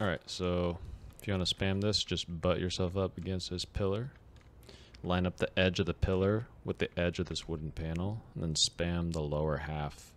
Alright, so if you want to spam this, just butt yourself up against this pillar. Line up the edge of the pillar with the edge of this wooden panel, and then spam the lower half